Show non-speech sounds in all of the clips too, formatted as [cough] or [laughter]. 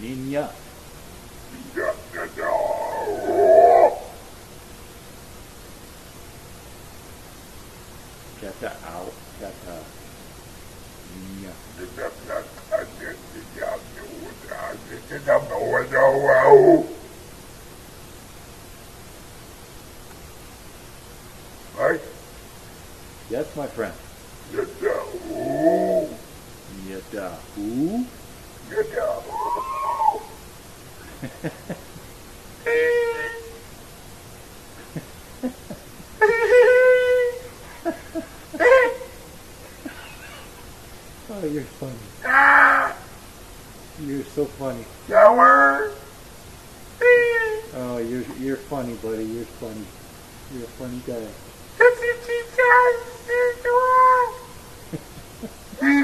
Niña. Get that out. Get that. Niña. Right? Yes, my friend. Get down. Yada. Who? Get down. Oh, you're funny. Ah! You're so funny. Shower. Oh, you're you're funny, buddy. You're funny. You're a funny guy. [laughs]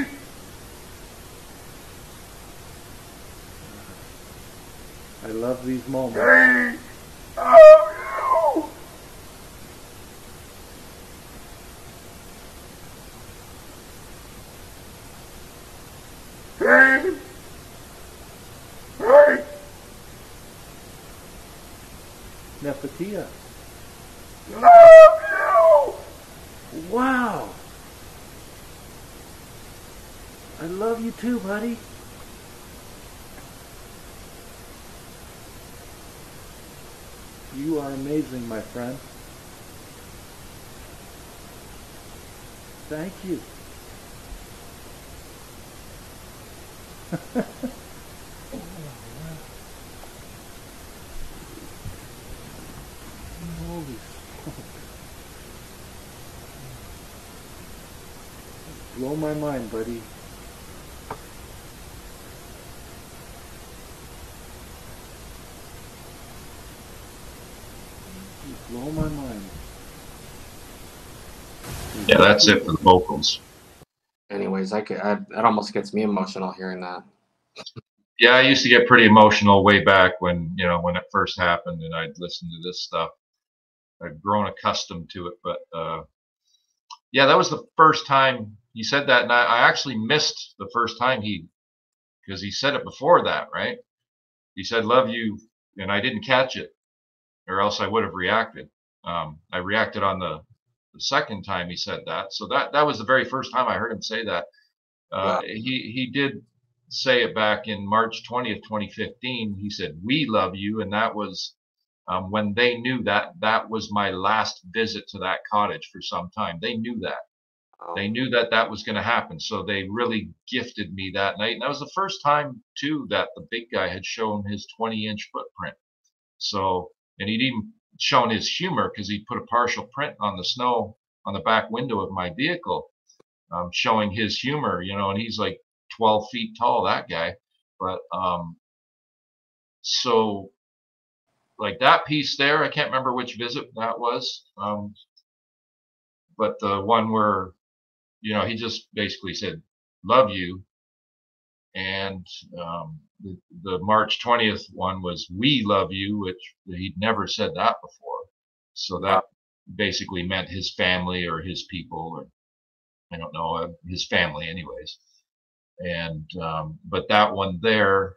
I love these moments. No. Hey. Hey. Nefatia. Love you. Wow. I love you too, buddy. You are amazing, my friend. Thank you. Holy [laughs] smoke. Blow my mind, buddy. Blow my mind. Yeah, that's it for the vocals. Anyways, I could. I, that almost gets me emotional hearing that. Yeah, I used to get pretty emotional way back when you know when it first happened, and I'd listen to this stuff. I've grown accustomed to it, but uh, yeah, that was the first time he said that, and I, I actually missed the first time he because he said it before that, right? He said "love you," and I didn't catch it, or else I would have reacted. Um, I reacted on the, the second time he said that, so that that was the very first time I heard him say that. Uh, He he did say it back in March 20th, 2015. He said, "We love you," and that was um, when they knew that that was my last visit to that cottage for some time. They knew that. Um, They knew that that was going to happen, so they really gifted me that night. And that was the first time too that the big guy had shown his 20-inch footprint. So, and he'd even shown his humor because he put a partial print on the snow on the back window of my vehicle, um, showing his humor. You know, and he's like 12 feet tall, that guy. But um, so like that piece there, I can't remember which visit that was. Um, but the one where, you know, he just basically said, love you. And um, the, the March 20th one was, we love you, which he'd never said that before. So that basically meant his family or his people, or I don't know, uh, his family, anyways. And, um, but that one there,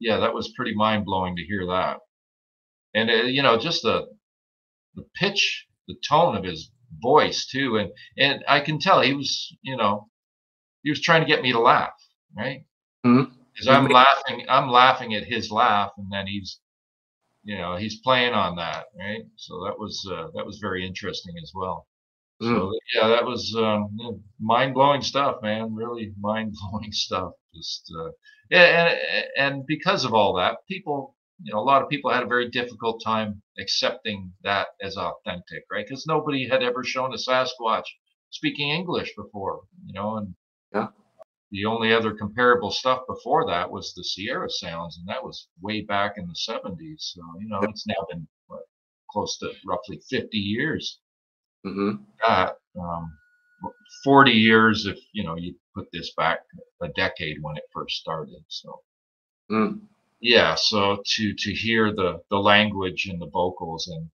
yeah, that was pretty mind blowing to hear that. And, uh, you know, just the, the pitch, the tone of his voice too. And, and I can tell he was, you know, he was trying to get me to laugh, right? Mhm. Because I'm laughing, I'm laughing at his laugh, and then he's, you know, he's playing on that, right? So that was uh, that was very interesting as well. So yeah, that was um, mind blowing stuff, man. Really mind blowing [laughs] stuff. Just uh, yeah, and and because of all that, people, you know, a lot of people had a very difficult time accepting that as authentic, right? Because nobody had ever shown a Sasquatch speaking English before, you know, and Yeah. The only other comparable stuff before that was the Sierra Sounds, and that was way back in the 70s. So you know, it's now been what, close to roughly 50 years hmm that um, 40 years if you know you put this back a decade when it first started so Mm. yeah so to to hear the the language and the vocals and